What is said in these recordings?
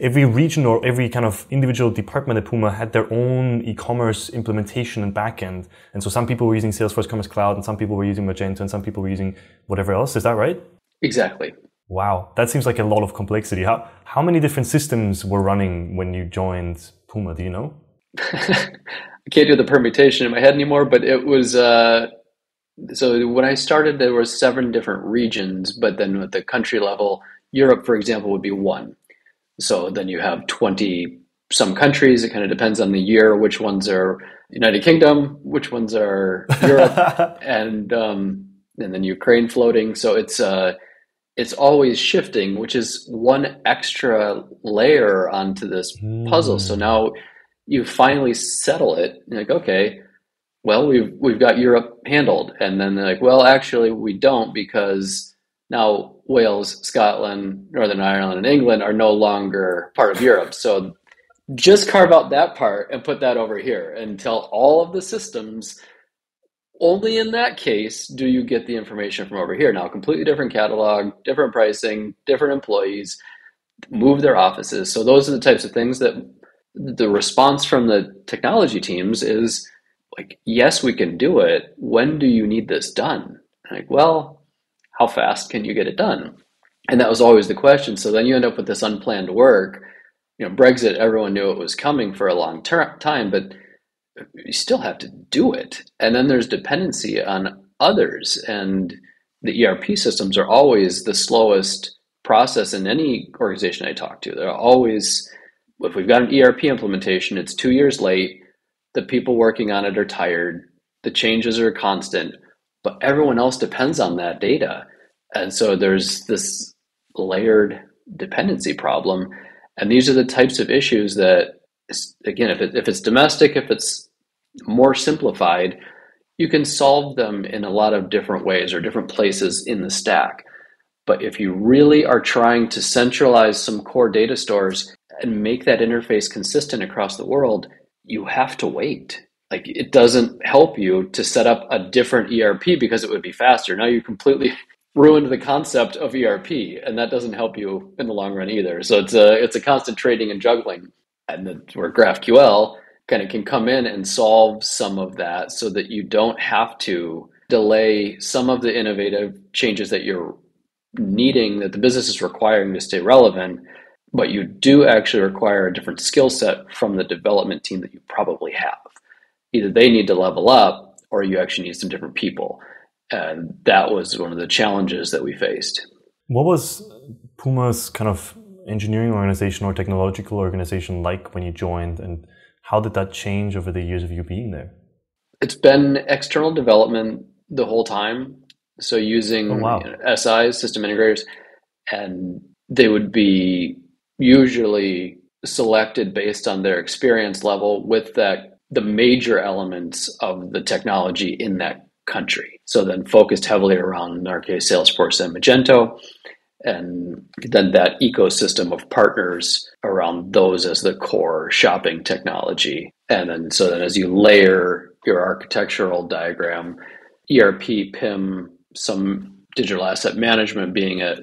every region or every kind of individual department at Puma had their own e-commerce implementation and backend. And so some people were using Salesforce Commerce Cloud and some people were using Magento and some people were using whatever else. Is that right? Exactly. Wow. That seems like a lot of complexity. How, how many different systems were running when you joined Puma? Do you know? I can't do the permutation in my head anymore, but it was, uh, so when I started, there were seven different regions, but then at the country level, Europe, for example, would be one. So then you have 20 some countries. It kind of depends on the year, which ones are United Kingdom, which ones are Europe, and um, and then Ukraine floating. So it's uh, it's always shifting, which is one extra layer onto this mm. puzzle. So now you finally settle it. You're like, okay, well, we've we've got Europe handled, and then they're like, well, actually, we don't because now, Wales, Scotland, Northern Ireland, and England are no longer part of Europe. So just carve out that part and put that over here and tell all of the systems only in that case do you get the information from over here. Now, completely different catalog, different pricing, different employees, move their offices. So, those are the types of things that the response from the technology teams is like, yes, we can do it. When do you need this done? Like, well, how fast can you get it done? And that was always the question. So then you end up with this unplanned work. You know, Brexit, everyone knew it was coming for a long ter- time, but you still have to do it. And then there's dependency on others. And the ERP systems are always the slowest process in any organization I talk to. They're always, if we've got an ERP implementation, it's two years late, the people working on it are tired, the changes are constant but everyone else depends on that data. And so there's this layered dependency problem. And these are the types of issues that, again, if, it, if it's domestic, if it's more simplified, you can solve them in a lot of different ways or different places in the stack. But if you really are trying to centralize some core data stores and make that interface consistent across the world, you have to wait like it doesn't help you to set up a different ERP because it would be faster. Now you completely ruined the concept of ERP, and that doesn't help you in the long run either. So it's a it's a constant trading and juggling, and where GraphQL kind of can come in and solve some of that, so that you don't have to delay some of the innovative changes that you're needing that the business is requiring to stay relevant but you do actually require a different skill set from the development team that you probably have either they need to level up or you actually need some different people. And that was one of the challenges that we faced. What was Puma's kind of engineering organization or technological organization like when you joined, and how did that change over the years of you being there? It's been external development the whole time. So using oh, wow. you know, SIs, system integrators, and they would be usually selected based on their experience level with that the major elements of the technology in that country. So then focused heavily around, in our case, Salesforce and Magento, and then that ecosystem of partners around those as the core shopping technology. And then so then as you layer your architectural diagram, ERP, PIM, some digital asset management being at,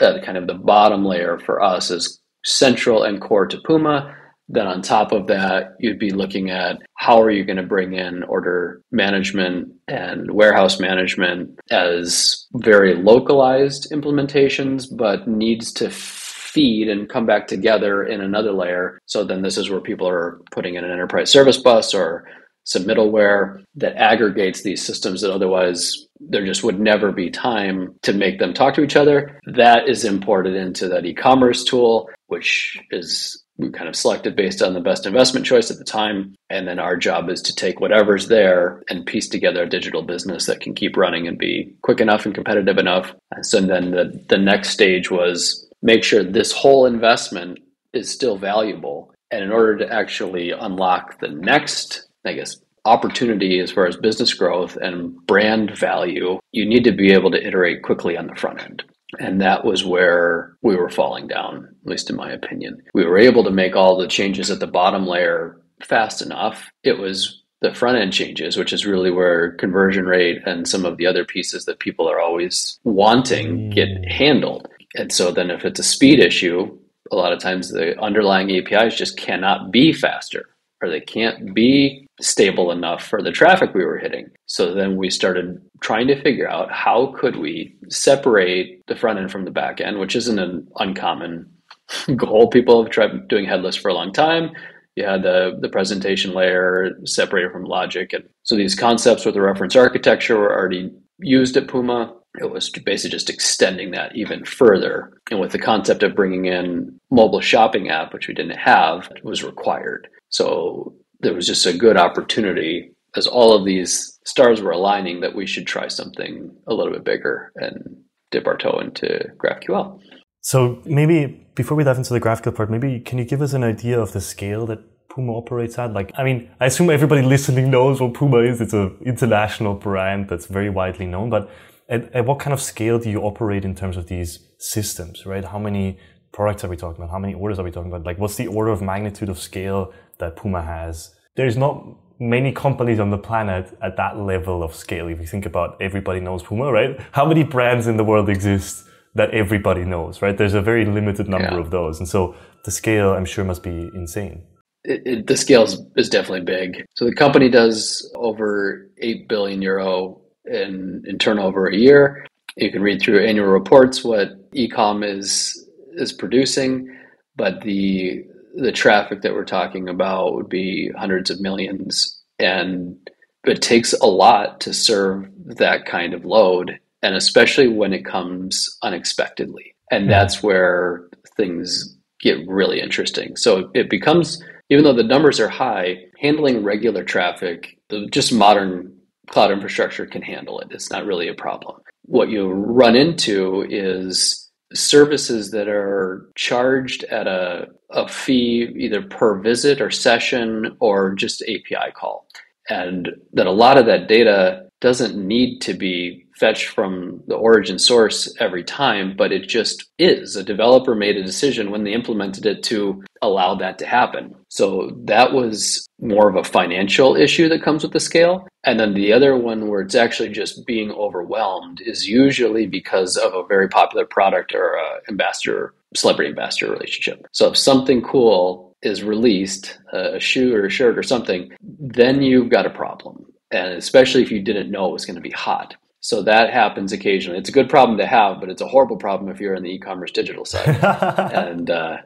at kind of the bottom layer for us is central and core to Puma then on top of that, you'd be looking at how are you going to bring in order management and warehouse management as very localized implementations, but needs to feed and come back together in another layer. So then this is where people are putting in an enterprise service bus or some middleware that aggregates these systems that otherwise there just would never be time to make them talk to each other. That is imported into that e-commerce tool, which is we kind of selected based on the best investment choice at the time. And then our job is to take whatever's there and piece together a digital business that can keep running and be quick enough and competitive enough. And so then the, the next stage was make sure this whole investment is still valuable. And in order to actually unlock the next, I guess, opportunity as far as business growth and brand value, you need to be able to iterate quickly on the front end. And that was where we were falling down, at least in my opinion. We were able to make all the changes at the bottom layer fast enough. It was the front end changes, which is really where conversion rate and some of the other pieces that people are always wanting get mm. handled. And so then if it's a speed issue, a lot of times the underlying APIs just cannot be faster or they can't be stable enough for the traffic we were hitting. So then we started trying to figure out how could we separate the front end from the back end, which isn't an uncommon goal. People have tried doing headless for a long time. You had the, the presentation layer separated from logic. And so these concepts with the reference architecture were already used at Puma. It was basically just extending that even further. And with the concept of bringing in mobile shopping app, which we didn't have, was required. So there was just a good opportunity as all of these stars were aligning that we should try something a little bit bigger and dip our toe into GraphQL. So maybe before we dive into the GraphQL part, maybe can you give us an idea of the scale that Puma operates at? Like, I mean, I assume everybody listening knows what Puma is. It's an international brand that's very widely known, but at, at what kind of scale do you operate in terms of these systems, right? How many products are we talking about? How many orders are we talking about? Like, what's the order of magnitude of scale that Puma has? There's not many companies on the planet at that level of scale. If you think about everybody knows Puma, right? How many brands in the world exist that everybody knows, right? There's a very limited number yeah. of those. And so the scale, I'm sure, must be insane. It, it, the scale is, is definitely big. So the company does over 8 billion euro in, in turnover a year. You can read through annual reports what ecom is is producing, but the the traffic that we're talking about would be hundreds of millions, and it takes a lot to serve that kind of load, and especially when it comes unexpectedly, and hmm. that's where things get really interesting. So it becomes even though the numbers are high, handling regular traffic, just modern cloud infrastructure can handle it. It's not really a problem. What you run into is services that are charged at a, a fee either per visit or session or just API call. And that a lot of that data doesn't need to be fetched from the origin source every time, but it just is. A developer made a decision when they implemented it to allow that to happen. So that was more of a financial issue that comes with the scale. And then the other one where it's actually just being overwhelmed is usually because of a very popular product or a ambassador, celebrity ambassador relationship. So if something cool is released, a shoe or a shirt or something, then you've got a problem. And especially if you didn't know it was going to be hot. So that happens occasionally. It's a good problem to have, but it's a horrible problem if you're in the e-commerce digital side. and uh,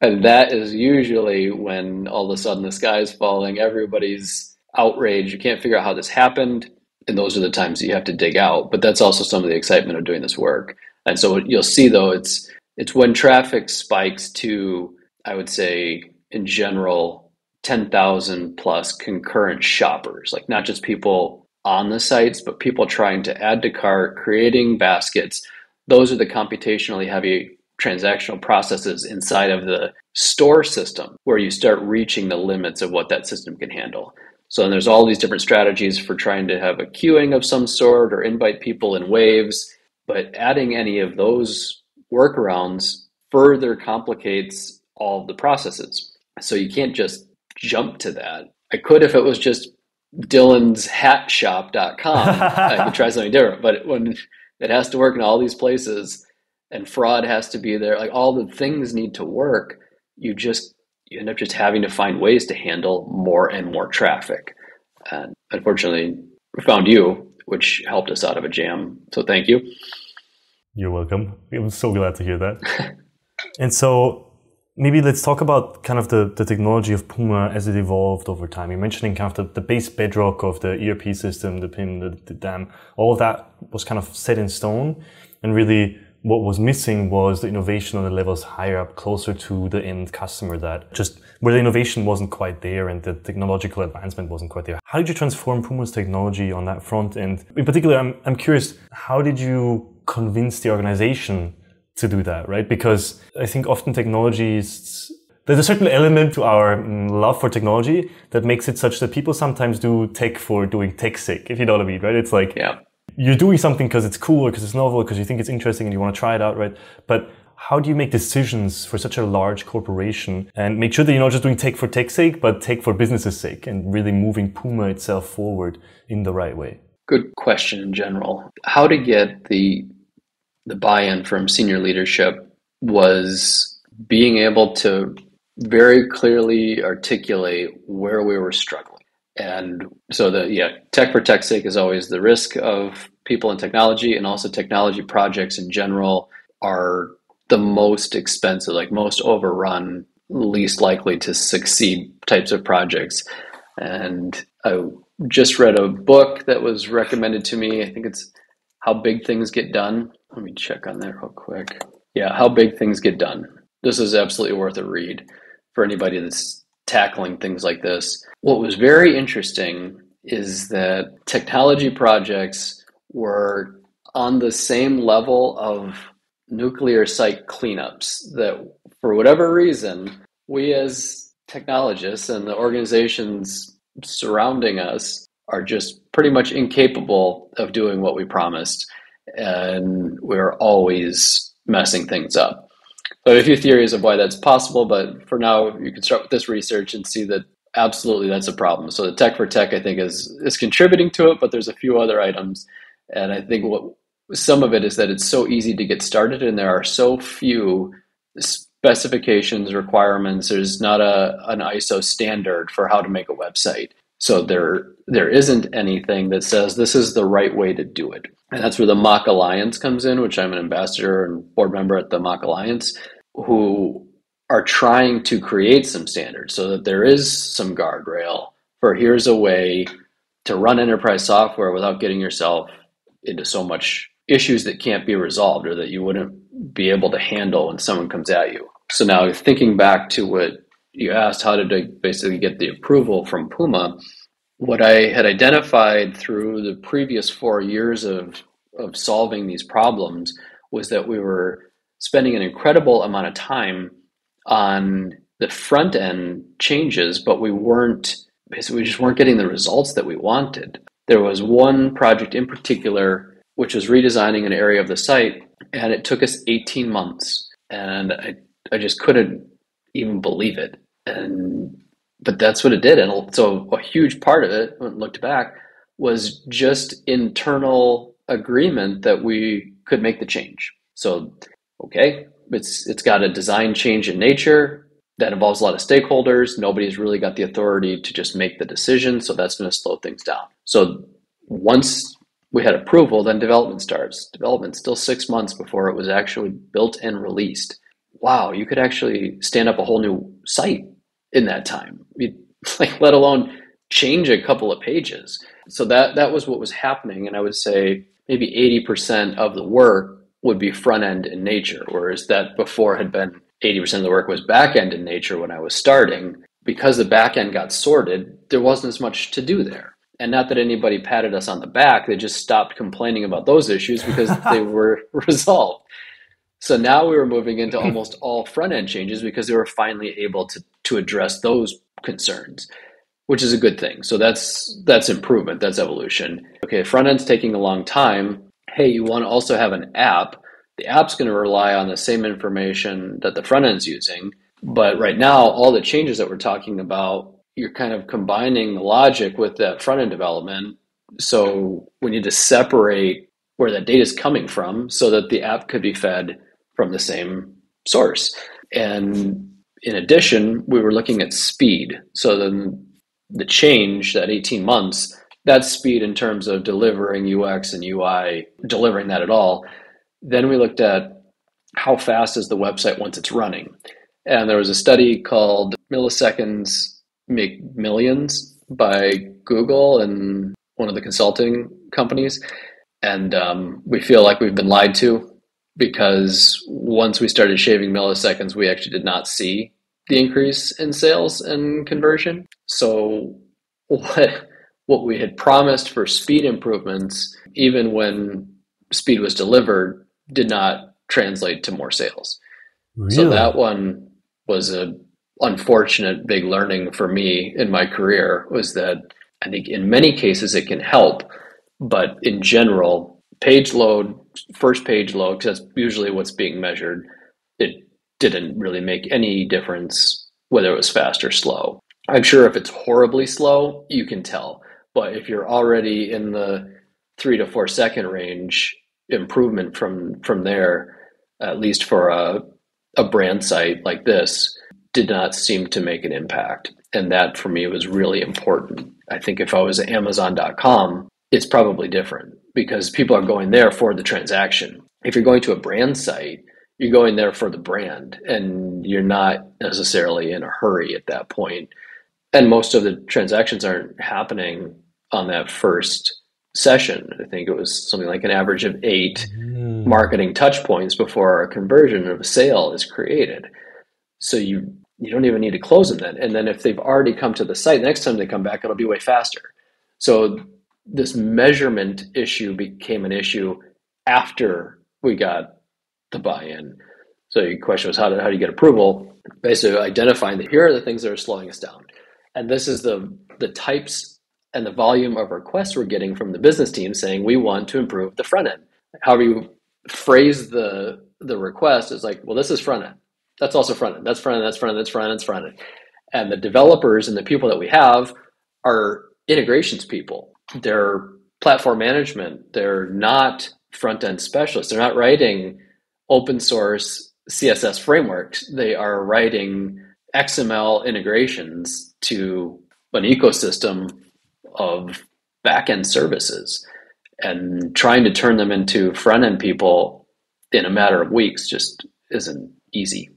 and that is usually when all of a sudden the sky is falling, everybody's outraged. You can't figure out how this happened, and those are the times that you have to dig out. But that's also some of the excitement of doing this work. And so you'll see though, it's it's when traffic spikes to, I would say, in general, ten thousand plus concurrent shoppers, like not just people on the sites, but people trying to add to cart, creating baskets. Those are the computationally heavy transactional processes inside of the store system where you start reaching the limits of what that system can handle. So then there's all these different strategies for trying to have a queuing of some sort or invite people in waves, but adding any of those workarounds further complicates all the processes. So you can't just jump to that. I could if it was just Dylan's hatshop.com. I uh, could try something different, but when it has to work in all these places and fraud has to be there, like all the things need to work, you just you end up just having to find ways to handle more and more traffic. And unfortunately, we found you, which helped us out of a jam. So thank you. You're welcome. I'm so glad to hear that. and so maybe let's talk about kind of the, the technology of Puma as it evolved over time. You're mentioning kind of the, the base bedrock of the ERP system, the PIM, the, the DAM, all of that was kind of set in stone. And really what was missing was the innovation on the levels higher up, closer to the end customer that just where the innovation wasn't quite there and the technological advancement wasn't quite there. How did you transform Puma's technology on that front? And in particular, I'm, I'm curious, how did you convince the organization to do that, right? Because I think often technologies, there's a certain element to our mm, love for technology that makes it such that people sometimes do tech for doing tech sake, if you know what I mean, right? It's like, yeah. you're doing something because it's cool or because it's novel, because you think it's interesting and you want to try it out, right? But how do you make decisions for such a large corporation and make sure that you're not just doing tech for tech's sake, but tech for business's sake and really moving Puma itself forward in the right way? Good question in general. How to get the the buy-in from senior leadership was being able to very clearly articulate where we were struggling. And so the yeah, tech for tech's sake is always the risk of people and technology and also technology projects in general are the most expensive, like most overrun, least likely to succeed types of projects. And I just read a book that was recommended to me. I think it's How Big Things Get Done. Let me check on that real quick. Yeah, How Big Things Get Done. This is absolutely worth a read for anybody that's tackling things like this. What was very interesting is that technology projects were on the same level of nuclear site cleanups that for whatever reason we as technologists and the organizations surrounding us are just pretty much incapable of doing what we promised and we're always messing things up. So a few theories of why that's possible but for now you can start with this research and see that absolutely that's a problem. So the tech for tech i think is is contributing to it but there's a few other items. And i think what some of it is that it's so easy to get started and there are so few specifications requirements. There's not a an iso standard for how to make a website so there there isn't anything that says this is the right way to do it and that's where the MACH Alliance comes in which i'm an ambassador and board member at the MACH Alliance who are trying to create some standards so that there is some guardrail for here's a way to run enterprise software without getting yourself into so much issues that can't be resolved or that you wouldn't be able to handle when someone comes at you. So now thinking back to what you asked, how did I basically get the approval from Puma? What I had identified through the previous four years of, of solving these problems was that we were spending an incredible amount of time on the front end changes, but we weren't basically we just weren't getting the results that we wanted. There was one project in particular which was redesigning an area of the site, and it took us 18 months, and I I just couldn't even believe it, and but that's what it did, and so a huge part of it, when looked back, was just internal agreement that we could make the change. So okay, it's it's got a design change in nature that involves a lot of stakeholders. Nobody's really got the authority to just make the decision, so that's going to slow things down. So once we had approval, then development starts. Development still six months before it was actually built and released. Wow, you could actually stand up a whole new site in that time. like let alone change a couple of pages. So that that was what was happening, and I would say maybe eighty percent of the work would be front end in nature, whereas that before had been eighty percent of the work was back end in nature when I was starting. Because the back end got sorted, there wasn't as much to do there. And not that anybody patted us on the back, they just stopped complaining about those issues because they were resolved. So now we were moving into hmm. almost all front end changes because they were finally able to to address those concerns, which is a good thing. So that's that's improvement, that's evolution. Okay, front end's taking a long time. Hey, you want to also have an app. The app's going to rely on the same information that the front end's using. But right now, all the changes that we're talking about you're kind of combining the logic with that front end development. So we need to separate where that data is coming from so that the app could be fed from the same source. And in addition, we were looking at speed. So then the change, that 18 months, that speed in terms of delivering UX and UI, delivering that at all. Then we looked at how fast is the website once it's running. And there was a study called Milliseconds make millions by Google and one of the consulting companies. And um, we feel like we've been lied to because once we started shaving milliseconds, we actually did not see the increase in sales and conversion. So what what we had promised for speed improvements, even when speed was delivered, did not translate to more sales. Really? So that one was a unfortunate big learning for me in my career was that I think in many cases it can help, but in general, page load, first page load, because that's usually what's being measured, it didn't really make any difference whether it was fast or slow. I'm sure if it's horribly slow, you can tell. But if you're already in the three to four second range, improvement from from there, at least for a a brand site like this did not seem to make an impact. And that for me was really important. I think if I was at Amazon.com, it's probably different because people are going there for the transaction. If you're going to a brand site, you're going there for the brand and you're not necessarily in a hurry at that point. And most of the transactions aren't happening on that first session. I think it was something like an average of eight mm. marketing touch points before a conversion of a sale is created. So you you don't even need to close them then. And then if they've already come to the site, the next time they come back, it'll be way faster. So this measurement issue became an issue after we got the buy-in. So your question was how do, how do you get approval? Basically identifying that here are the things that are slowing us down. And this is the the types and the volume of requests we're getting from the business team saying we want to improve the front end. However you phrase the the request is like, well, this is front end. That's also front end. That's front end. That's front end. That's front end. That's front end. And the developers and the people that we have are integrations people. They're platform management. They're not front end specialists. They're not writing open source CSS frameworks. They are writing XML integrations to an ecosystem of backend services and trying to turn them into front end people in a matter of weeks just isn't easy.